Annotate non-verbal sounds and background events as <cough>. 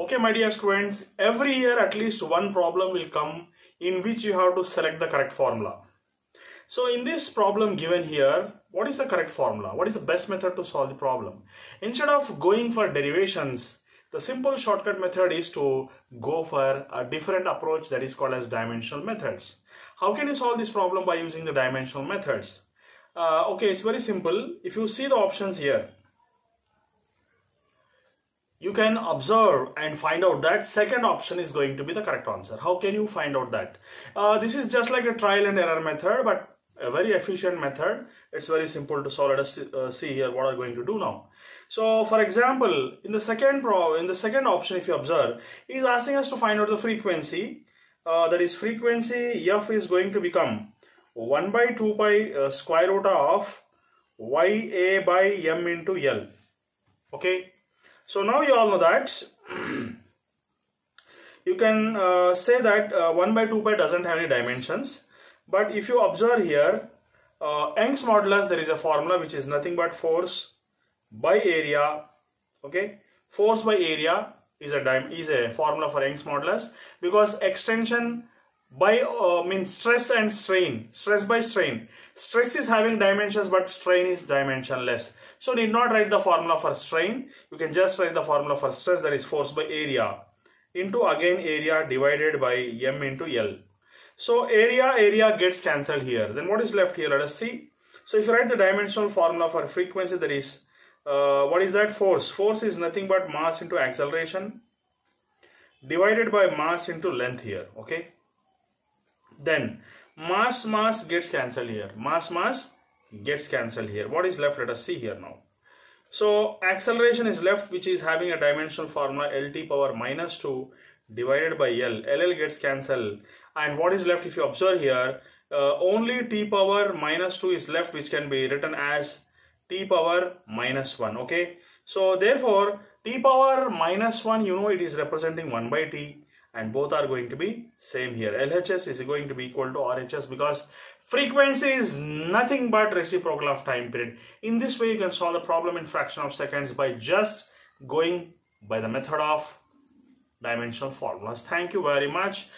Okay, my dear students, every year at least one problem will come in which you have to select the correct formula. So in this problem given here, what is the correct formula? What is the best method to solve the problem? Instead of going for derivations, the simple shortcut method is to go for a different approach that is called as dimensional methods. How can you solve this problem by using the dimensional methods? Uh, okay, it's very simple. If you see the options here, you can observe and find out that second option is going to be the correct answer. How can you find out that? Uh, this is just like a trial and error method, but a very efficient method. It's very simple to solve. Let us uh, see here what are going to do now. So, for example, in the second pro, in the second option, if you observe, is asking us to find out the frequency. Uh, that is frequency f is going to become 1 by 2 pi uh, square root of ya by m into l. Okay so now you all know that <clears throat> you can uh, say that uh, 1 by 2 pi doesn't have any dimensions. But if you observe here, uh, Young's modulus, there is a formula which is nothing but force by area. Okay, force by area is a is a formula for Young's modulus because extension by uh, means stress and strain. Stress by strain. Stress is having dimensions but strain is dimensionless. So need not write the formula for strain. You can just write the formula for stress that is force by area. Into again area divided by m into l. So area area gets cancelled here. Then what is left here? Let us see. So if you write the dimensional formula for frequency that is uh, what is that? Force. Force is nothing but mass into acceleration divided by mass into length here. Okay then mass mass gets cancelled here. Mass mass gets cancelled here. What is left? Let us see here now. So acceleration is left which is having a dimensional formula LT power minus 2 divided by L. LL gets cancelled and what is left if you observe here uh, only T power minus 2 is left which can be written as T power minus 1 okay. So therefore T power minus 1 you know it is representing 1 by T and both are going to be same here. LHS is going to be equal to RHS because frequency is nothing but reciprocal of time period. In this way, you can solve the problem in fraction of seconds by just going by the method of dimensional formulas. Thank you very much.